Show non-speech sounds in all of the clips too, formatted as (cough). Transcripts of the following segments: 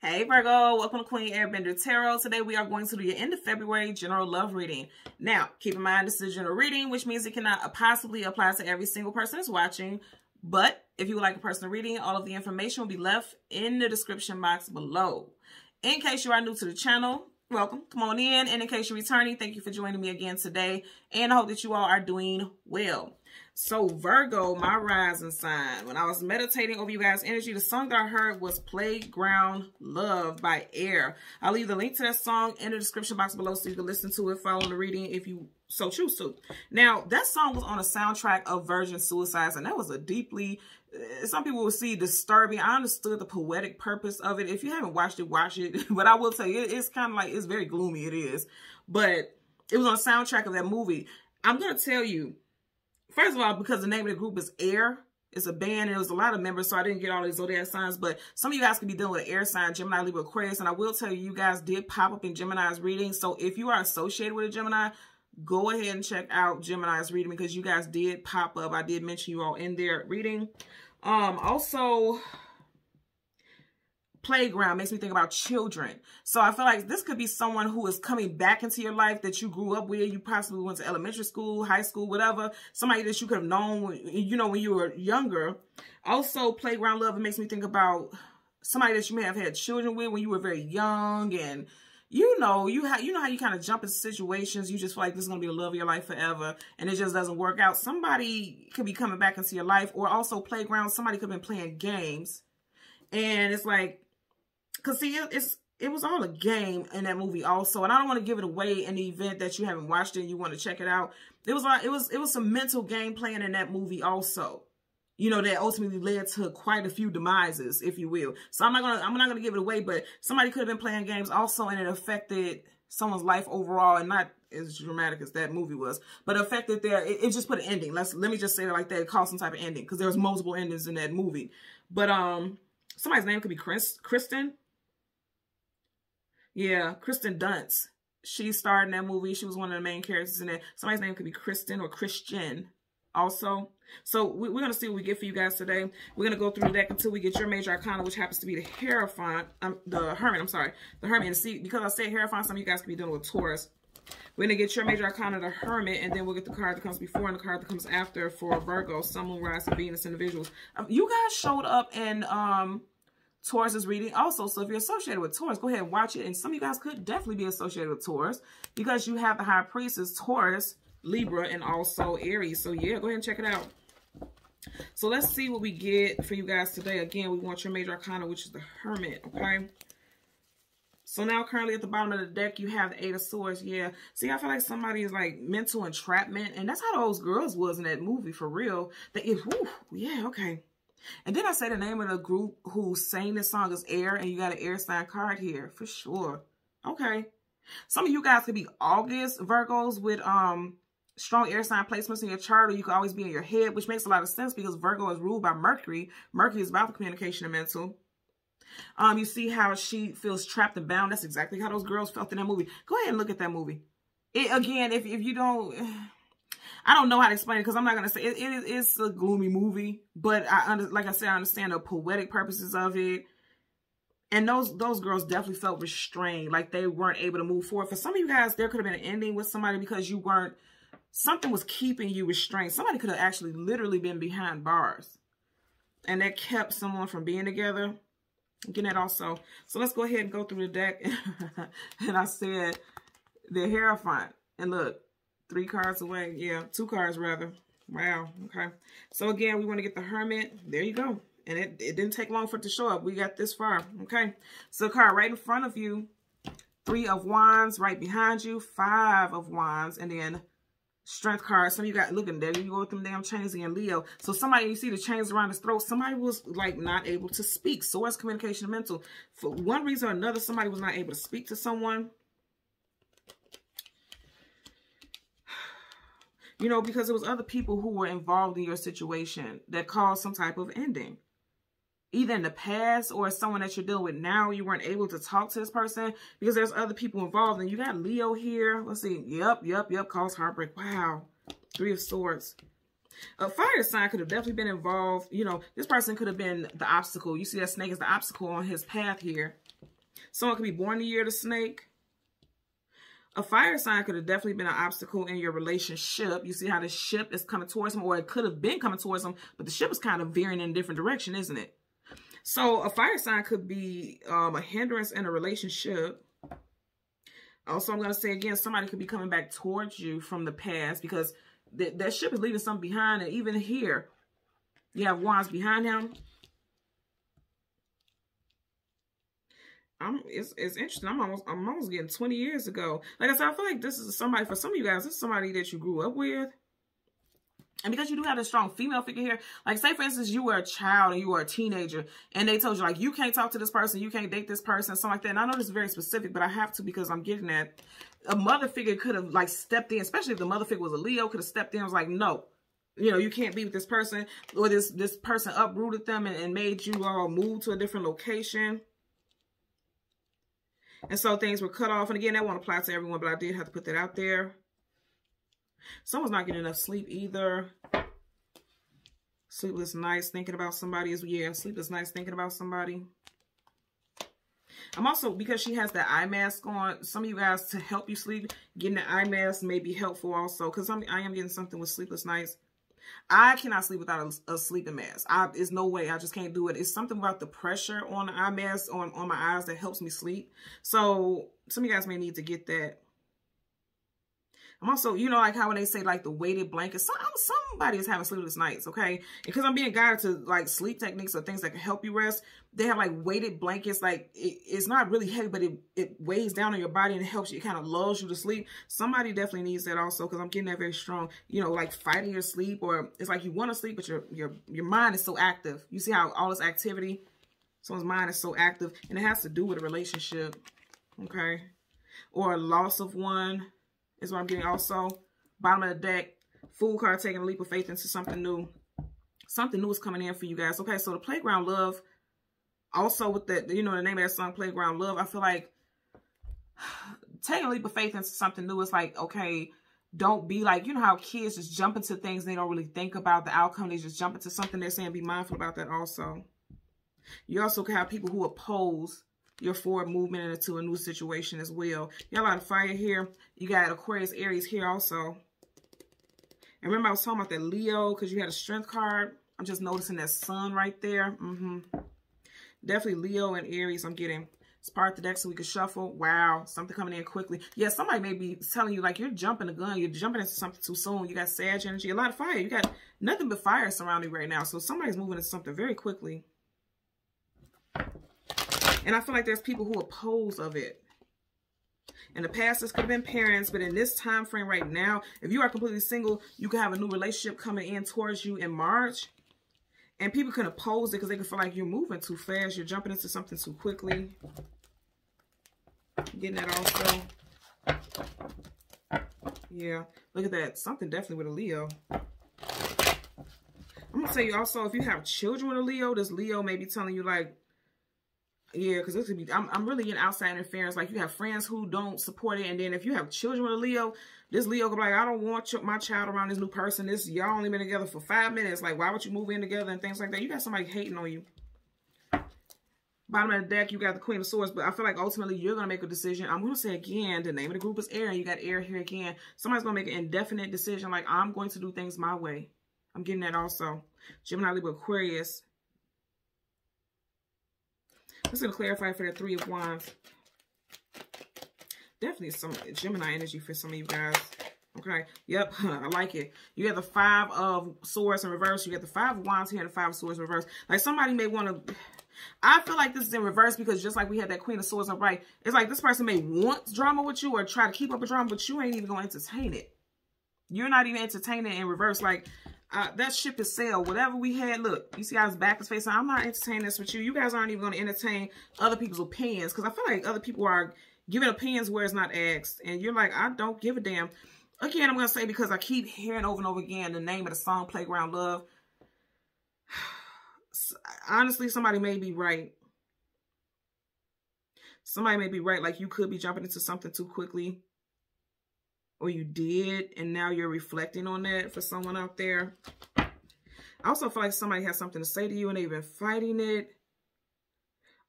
Hey Virgo, welcome to Queen Air Bender Tarot. Today we are going to do your end of February general love reading. Now, keep in mind this is general reading, which means it cannot possibly apply to every single person that's watching. But if you would like a personal reading, all of the information will be left in the description box below. In case you are new to the channel, welcome. Come on in. And in case you're returning, thank you for joining me again today. And I hope that you all are doing well. So Virgo, my rising sign. When I was meditating over you guys' energy, the song that I heard was Playground Love by Air. I'll leave the link to that song in the description box below so you can listen to it, following the reading if you so choose to. Now, that song was on a soundtrack of Virgin Suicides, and that was a deeply, Eh, some people will see disturbing. I understood the poetic purpose of it. If you haven't watched it, watch it. (laughs) But I will tell you, it's kind of like, it's very gloomy, it is. But it was on a soundtrack of that movie. I'm going to tell you, first of all, because the name of the group is Air, it's a band and it was a lot of members, so I didn't get all these zodiac signs. But some of you guys could be dealing with air sign, Gemini, Libra, Aquarius. And I will tell you, you guys did pop up in Gemini's reading. So if you are associated with a Gemini, go ahead and check out Gemini's reading because you guys did pop up. I did mention you all in their reading. Um, also, playground makes me think about children. So I feel like this could be someone who is coming back into your life that you grew up with. You possibly went to elementary school, high school, whatever. Somebody that you could have known, you know, when you were younger. Also, playground love, it makes me think about somebody that you may have had children with when you were very young and you know, you have you know how you kind of jump in situations, you just feel like this is gonna be the love of your life forever, and it just doesn't work out. Somebody could be coming back into your life, or also playground, somebody could have been playing games. And it's like Cause see, it's it was all a game in that movie also, and I don't want to give it away in the event that you haven't watched it and you want to check it out. It was like it was it was some mental game playing in that movie also. You know, that ultimately led to quite a few demises, if you will. So I'm not gonna I'm not gonna give it away, but somebody could have been playing games also and it affected someone's life overall and not as dramatic as that movie was, but affected their it, it just put an ending. Let's let me just say it like that. It caused some type of ending because there was multiple endings in that movie. But um somebody's name could be Chris Kristen yeah, Kristen Dunst. She starred in that movie. She was one of the main characters in it. Somebody's name could be Kristen or Christian also. So we, are going to see what we get for you guys today. We're going to go through the deck until we get your major arcana, which happens to be the Hierophant, um, the Hermit, I'm sorry, the Hermit. And see, because I said Hierophant, some of you guys could be dealing with Taurus. We're going to get your major arcana, the Hermit, and then we'll get the card that comes before and the card that comes after for Virgo, Sun, Moon, and Venus individuals. Um, you guys showed up in um, Taurus is reading also. So if you're associated with Taurus, go ahead and watch it. And some of you guys could definitely be associated with Taurus because you have the High Priestess, Taurus, Libra, and also Aries. So yeah, go ahead and check it out. So let's see what we get for you guys today. Again, we want your major arcana, which is the Hermit, okay? So now currently at the bottom of the deck, you have the Eight of Swords. Yeah. See, I feel like somebody is like mental entrapment. And that's how those girls was in that movie, for real. They, whew, yeah, okay. And then I say the name of the group who sang this song is Air, and you got an air sign card here for sure. Okay. Some of you guys could be August Virgos with um strong air sign placements in your chart, or you could always be in your head, which makes a lot of sense because Virgo is ruled by Mercury. Mercury is about the communication and mental. Um, you see how she feels trapped and bound. That's exactly how those girls felt in that movie. Go ahead and look at that movie. It, again, if, if you don't (sighs) I don't know how to explain it because I'm not gonna say it, it is it's a gloomy movie, but I like I said, I understand the poetic purposes of it. And those those girls definitely felt restrained, like they weren't able to move forward. For some of you guys, there could have been an ending with somebody because you weren't something was keeping you restrained. Somebody could have actually literally been behind bars. And that kept someone from being together. Getting that also. So let's go ahead and go through the deck. (laughs) and I said the Hierophant. And look, Three cards away. Yeah, two cards rather. Wow. Okay. So again, we want to get the Hermit. There you go. And it, it didn't take long for it to show up. We got this far. Okay. So card right in front of you. Three of Wands right behind you. Five of Wands. And then Strength card. Some of you got, looking there you go with them damn chains in Leo. So somebody, you see the chains around his throat. Somebody was like not able to speak. So what's communication mental? For one reason or another, somebody was not able to speak to someone. (sighs) You know, because it was other people who were involved in your situation that caused some type of ending. Either in the past or someone that you're dealing with now, you weren't able to talk to this person because there's other people involved. And you got Leo here. Let's see. Yep, yep, yep. Cause heartbreak. Wow. Three of Swords. A fire sign could have definitely been involved. You know, this person could have been the obstacle. You see that snake is the obstacle on his path here. Someone could be born the year of the snake. A fire sign could have definitely been an obstacle in your relationship. You see how the ship is coming towards them, or it could have been coming towards them, but the ship is kind of veering in a different direction, isn't it? So a fire sign could be um, a hindrance in a relationship. Also, I'm going to say again, somebody could be coming back towards you from the past because th that ship is leaving something behind. And even here, you have wands behind him. I'm it's it's interesting. I'm almost I'm almost getting 20 years ago. Like I said, I feel like this is somebody for some of you guys, this is somebody that you grew up with. And because you do have a strong female figure here, like say for instance, you were a child and you were a teenager and they told you like, you can't talk to this person, you can't date this person, something like that. And I know this is very specific, but I have to because I'm getting that. A mother figure could have like stepped in, especially if the mother figure was a Leo, could have stepped in and was like, no, you know, you can't be with this person or this, this person uprooted them and, and made you all move to a different location. And so things were cut off. And again, that won't apply to everyone, but I did have to put that out there. Someone's not getting enough sleep either. Sleepless nights thinking about somebody is, yeah, sleepless nights thinking about somebody. I'm also, because she has the eye mask on, some of you guys, to help you sleep, getting the eye mask may be helpful also. Because I am getting something with sleepless nights. I cannot sleep without a, a sleeping mask. I, there's no way. I just can't do it. It's something about the pressure on the eye mask on, on my eyes that helps me sleep. So some of you guys may need to get that. I'm also, you know, like how when they say like the weighted blanket, some, somebody is having sleepless nights, okay? Because I'm being guided to like sleep techniques or things that can help you rest. They have like weighted blankets, like it, it's not really heavy, but it, it weighs down on your body and it helps you, it kind of lulls you to sleep. Somebody definitely needs that also because I'm getting that very strong, you know, like fighting your sleep or it's like you want to sleep, but your, your, your mind is so active. You see how all this activity, someone's mind is so active and it has to do with a relationship, okay? Or a loss of one is what I'm getting also. Bottom of the deck, Fool card taking a leap of faith into something new. Something new is coming in for you guys. Okay, so the Playground Love, also with the, you know, the name of that song, Playground Love, I feel like (sighs) taking a leap of faith into something new is like, okay, don't be like, you know how kids just jump into things they don't really think about the outcome. They just jump into something they're saying. Be mindful about that also. You also can have people who oppose your forward movement into a new situation as well. You got a lot of fire here. You got Aquarius, Aries here also. And remember I was talking about that Leo because you had a strength card. I'm just noticing that sun right there. Mm -hmm. Definitely Leo and Aries I'm getting. It's part of the deck so we can shuffle. Wow, something coming in quickly. Yeah, somebody may be telling you like you're jumping the gun. You're jumping into something too soon. You got Sag energy, a lot of fire. You got nothing but fire surrounding right now. So somebody's moving into something very quickly. And I feel like there's people who oppose of it. In the past, this could have been parents, but in this time frame right now, if you are completely single, you could have a new relationship coming in towards you in March. And people can oppose it because they can feel like you're moving too fast. You're jumping into something too quickly. Getting that also. Yeah, look at that. Something definitely with a Leo. I'm going to tell you also, if you have children with a Leo, this Leo may be telling you like, yeah, because this could be, I'm, I'm really in outside interference. Like you have friends who don't support it. And then if you have children with a Leo, this Leo could be like, I don't want your, my child around this new person. This, y'all only been together for five minutes. Like, why would you move in together and things like that? You got somebody hating on you. Bottom of the deck, you got the Queen of Swords, but I feel like ultimately you're going to make a decision. I'm going to say again, the name of the group is air, and you got air here again. Somebody's going to make an indefinite decision, like, I'm going to do things my way. I'm getting that also. Gemini, Libra, Aquarius. Just going to clarify for the Three of Wands. Definitely some Gemini energy for some of you guys. Okay. Yep. (laughs) I like it. You got the Five of Swords in reverse. You got the Five of Wands here and the Five of Swords in reverse. Like somebody may want to... I feel like this is in reverse because just like we had that Queen of Swords upright, it's like this person may want drama with you or try to keep up a drama, but you ain't even going to entertain it. You're not even entertaining in reverse. Like, uh, that ship is sailed. Whatever we had, look, you see how his back is facing. I'm not entertaining this with you. You guys aren't even going to entertain other people's opinions because I feel like other people are giving opinions where it's not asked. And you're like, I don't give a damn. Again, I'm going to say because I keep hearing over and over again the name of the song, Playground Love. (sighs) Honestly, somebody may be right. Somebody may be right. Like you could be jumping into something too quickly or you did and now you're reflecting on that for someone out there. I also feel like somebody has something to say to you and they've been fighting it.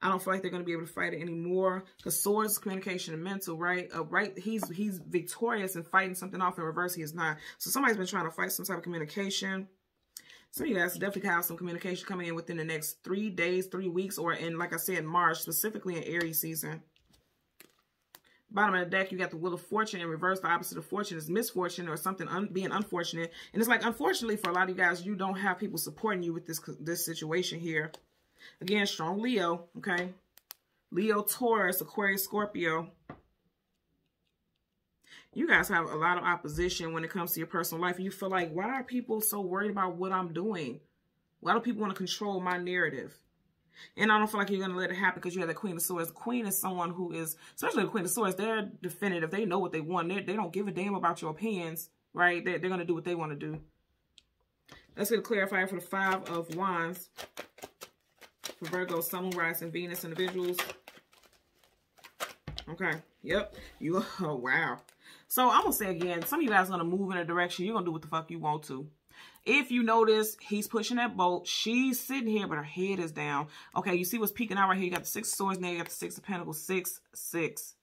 I don't feel like they're going to be able to fight it anymore. Because swords, communication, and mental, right? Uh, right, he's he's victorious and fighting something off in reverse. He is not. So somebody's been trying to fight some type of communication. Of you guys definitely have some communication coming in within the next three days, three weeks, or in, like I said, March, specifically in Aries season. Bottom of the deck, you got the Wheel of Fortune. In reverse, the opposite of fortune is misfortune or something un being unfortunate. And it's like, unfortunately, for a lot of you guys, you don't have people supporting you with this, this situation here. Again, strong Leo, okay? Leo, Taurus, Aquarius, Scorpio. You guys have a lot of opposition when it comes to your personal life. You feel like, why are people so worried about what I'm doing? Why do people want to control my narrative? And I don't feel like you're going to let it happen because you have the Queen of Swords. The Queen is someone who is, especially the Queen of Swords, they're definitive. They know what they want. They're, they do not give a damn about your opinions, right? They're, they're going to do what they want to do. Let's get a clarifier for the Five of Wands. For Virgo, Sun, Rise, and Venus individuals. Okay. Yep. You, (laughs) oh, wow. So I'm going to say again, some of you guys are going to move in a direction. You're going to do what the fuck you want to. If you notice, he's pushing that boat. She's sitting here, but her head is down. Okay, you see what's peeking out right here? You got the Six of Swords, now you got the Six of Pentacles, six, six.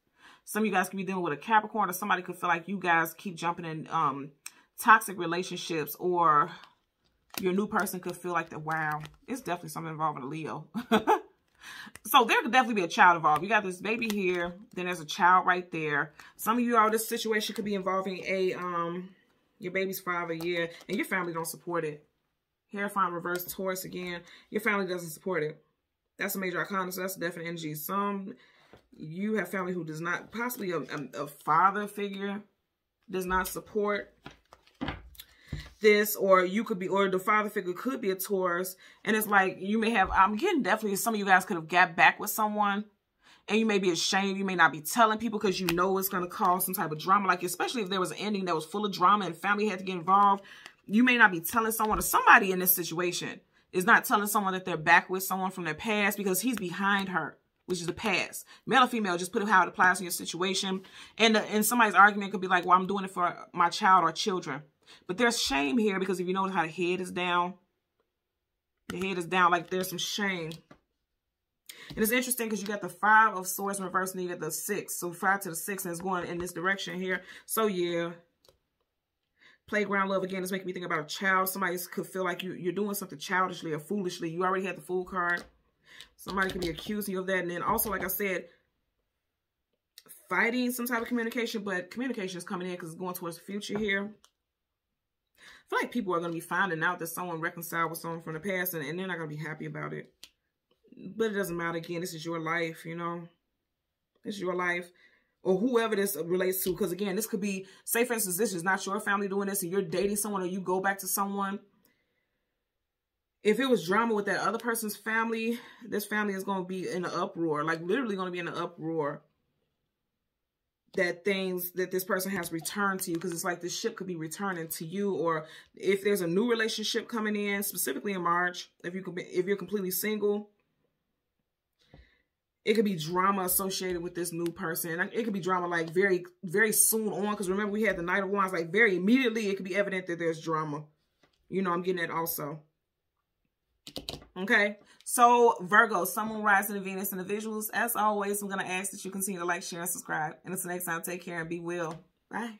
Some of you guys could be dealing with a Capricorn, or somebody could feel like you guys keep jumping in um, toxic relationships, or your new person could feel like that, wow, it's definitely something involving a Leo. (laughs) so there could definitely be a child involved. You got this baby here, then there's a child right there. Some of you all, this situation could be involving a um your baby's five a year, and your family don't support it. Hierophant reverse Taurus again. Your family doesn't support it. That's a major arcana, so that's definite energy. Some, you have family who does not, possibly a, a, a father figure does not support this or you could be or the father figure could be a taurus and it's like you may have i'm getting definitely some of you guys could have got back with someone and you may be ashamed. You may not be telling people because you know it's going to cause some type of drama. Like, especially if there was an ending that was full of drama and family had to get involved. You may not be telling someone or somebody in this situation is not telling someone that they're back with someone from their past because he's behind her, which is the past. Male or female, just put it how it applies in your situation. And, uh, and somebody's argument could be like, well, I'm doing it for my child or children. But there's shame here because if you notice how the head is down, the head is down, like there's some shame. And it's interesting because you got the five of swords reverse and you got the six. So five to the six and it's going in this direction here. So yeah. Playground love again is making me think about a child. Somebody could feel like you, you're doing something childishly or foolishly. You already had the fool card. Somebody could be accusing you of that. And then also, like I said, fighting some type of communication, but communication is coming in because it's going towards the future here. I feel like people are going to be finding out that someone reconciled with someone from the past and, and they're not going to be happy about it but it doesn't matter. Again, this is your life, you know. Is your life. Or whoever this relates to. Because again, this could be, say for instance, this is not your family doing this and you're dating someone or you go back to someone. If it was drama with that other person's family, this family is going to be in an uproar. Like literally going to be in an uproar. That things that this person has returned to you. Because it's like this ship could be returning to you. Or if there's a new relationship coming in, specifically in March. If, you could be, if you're completely single it could be drama associated with this new person. It could be drama like very, very soon on. Because remember, we had the Knight of Wands. Like very immediately, it could be evident that there's drama. You know, I'm getting it also. Okay. So, Virgo, someone Rising, and Venus visuals. As always, I'm going to ask that you continue to like, share, and subscribe. And until next time, take care and be well. Bye.